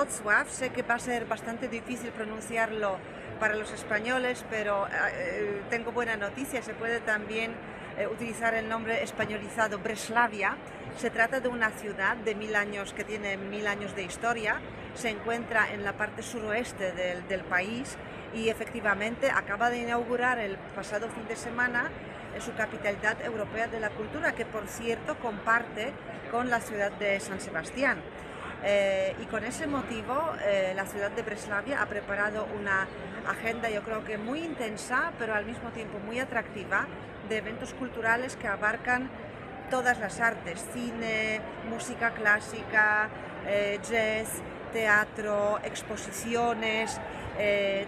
Wrocław. Sé que va a ser bastante difícil pronunciarlo para los españoles, pero eh, tengo buena noticia, se puede también eh, utilizar el nombre españolizado Breslavia. Se trata de una ciudad de mil años que tiene mil años de historia, se encuentra en la parte suroeste del, del país y efectivamente acaba de inaugurar el pasado fin de semana eh, su capitalidad europea de la cultura, que por cierto comparte con la ciudad de San Sebastián. Eh, y con ese motivo eh, la ciudad de Breslavia ha preparado una agenda yo creo que muy intensa, pero al mismo tiempo muy atractiva, de eventos culturales que abarcan todas las artes, cine, música clásica, eh, jazz, teatro, exposiciones.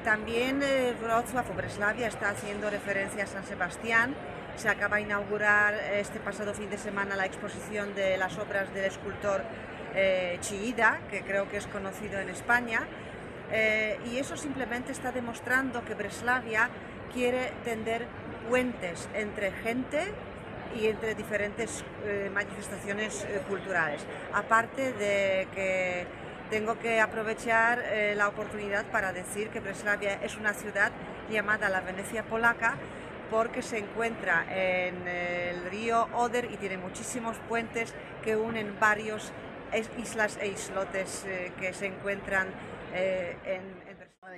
también Wrocław o Breslavia está haciendo referencia a San Sebastián. Se acaba de inaugurar este pasado fin de semana la exposición de las obras del escultor eh, Chiida, que creo que es conocido en España, eh, y eso simplemente está demostrando que Breslavia quiere tender puentes entre gente y entre diferentes eh, manifestaciones eh, culturales. Aparte de que tengo que aprovechar la oportunidad para decir que Breslavia es una ciudad llamada la Venecia polaca porque se encuentra en el río Oder y tiene muchísimos puentes que unen varios islas e islotes eh, que se encuentran eh, en,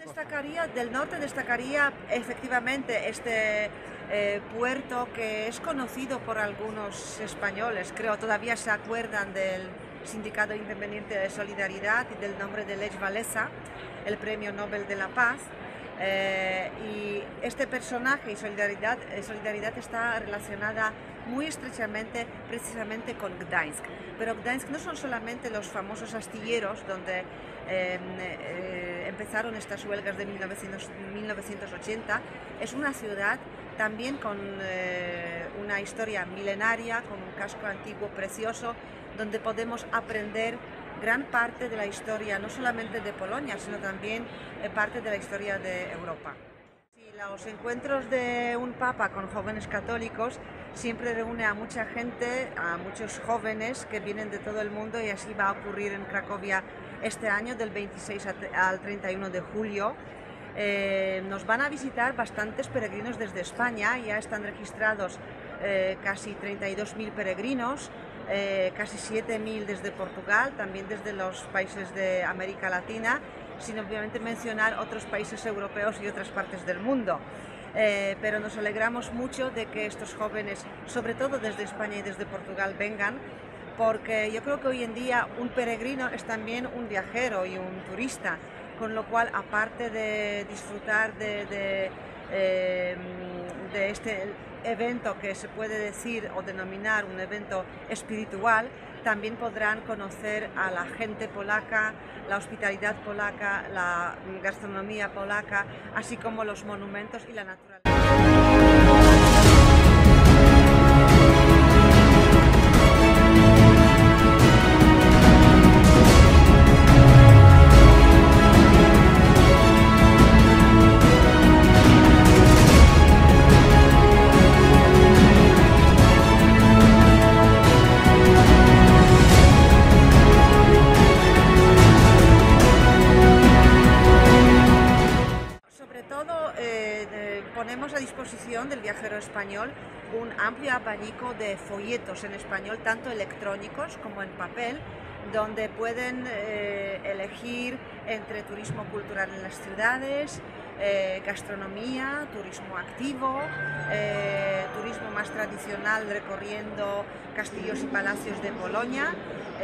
Destacaría, del norte destacaría efectivamente este eh, puerto que es conocido por algunos españoles, creo todavía se acuerdan del Sindicato Independiente de Solidaridad y del nombre de Lech Walesa, el Premio Nobel de la Paz. Y este personaje y solidaridad, solidaridad está relacionada muy estrechamente precisamente con Gdańsk. Pero Gdańsk no son solamente los famosos astilleros donde em, eh, empezaron estas huelgas de 1980, es una ciudad también con eh, una historia milenaria, con un casco antiguo precioso, donde podemos aprender gran parte de la historia, no solamente de Polonia, sino también eh, parte de la historia de Europa. Los encuentros de un papa con jóvenes católicos siempre reúne a mucha gente, a muchos jóvenes que vienen de todo el mundo y así va a ocurrir en Cracovia este año del 26 al 31 de julio. Eh, nos van a visitar bastantes peregrinos desde España, ya están registrados eh, casi 32.000 peregrinos, eh, casi 7.000 desde Portugal, también desde los países de América Latina sin obviamente mencionar otros países europeos y otras partes del mundo. Eh, pero nos alegramos mucho de que estos jóvenes, sobre todo desde España y desde Portugal, vengan, porque yo creo que hoy en día un peregrino es también un viajero y un turista, con lo cual, aparte de disfrutar de, eh, de este evento que se puede decir o denominar un evento espiritual, también podrán conocer a la gente polaca, la hospitalidad polaca, la gastronomía polaca, así como los monumentos y la naturaleza. Ponemos a disposición del viajero español un amplio abanico de folletos en español, tanto electrónicos como en papel, donde pueden eh, elegir entre turismo cultural en las ciudades, eh, gastronomía, turismo activo, eh, turismo más tradicional recorriendo castillos y palacios de Polonia.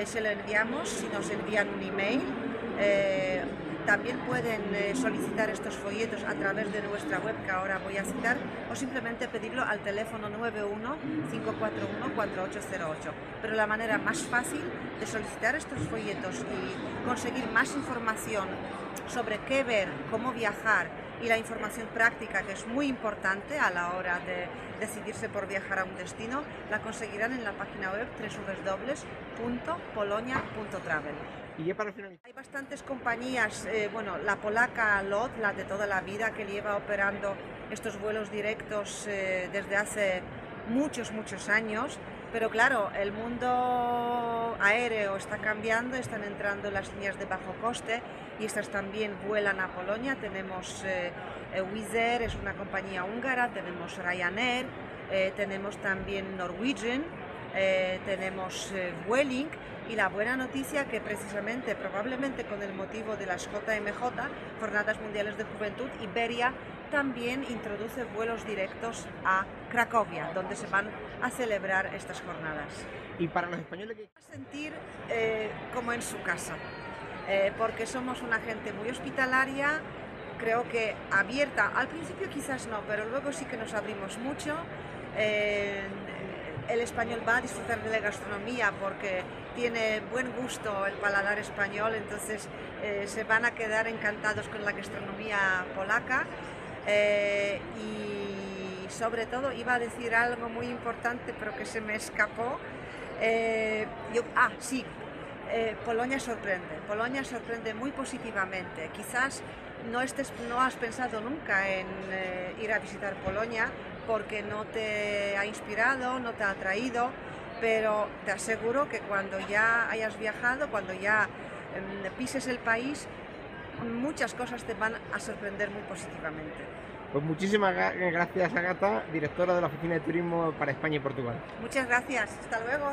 se lo enviamos si nos envían un email también pueden eh, solicitar estos folletos a través de nuestra web que ahora voy a citar o simplemente pedirlo al teléfono 91 541 4808. Pero la manera más fácil de solicitar estos folletos y conseguir más información sobre qué ver, cómo viajar y la información práctica que es muy importante a la hora de decidirse por viajar a un destino, la conseguirán en la página web www.polonia.travel. Hay bastantes compañías, eh, bueno, la polaca LOT, la de toda la vida, que lleva operando estos vuelos directos eh, desde hace muchos, muchos años. Pero claro, el mundo aéreo está cambiando, están entrando las líneas de bajo coste y estas también vuelan a Polonia. Tenemos eh, eh, Wizz Air, es una compañía húngara, tenemos Ryanair, eh, tenemos también Norwegian, tenemos Vueling y la buena noticia que precisamente, probablemente con el motivo de las JMJ, Jornadas Mundiales de Juventud, Iberia también introduce vuelos directos a Cracovia, donde se van a celebrar estas jornadas. Y para los españoles que... sentir eh, como en su casa, eh, porque somos una gente muy hospitalaria, creo que abierta, al principio quizás no, pero luego sí que nos abrimos mucho. Eh, el español va a disfrutar de la gastronomía porque tiene buen gusto el paladar español, entonces se van a quedar encantados con la gastronomía polaca. Eh, y sobre todo iba a decir algo muy importante pero que se me escapó. Eh, ah, sí, eh, Polonia sorprende. Polonia sorprende muy positivamente. Quizás no, estés, no has pensado nunca en ir a visitar Polonia porque no te ha inspirado, no te ha atraído, pero te aseguro que cuando ya hayas viajado, cuando ya em, pises el país, muchas cosas te van a sorprender muy positivamente. Pues muchísimas gracias, Agata, directora de la Oficina de Turismo para España y Portugal. Muchas gracias. Hasta luego.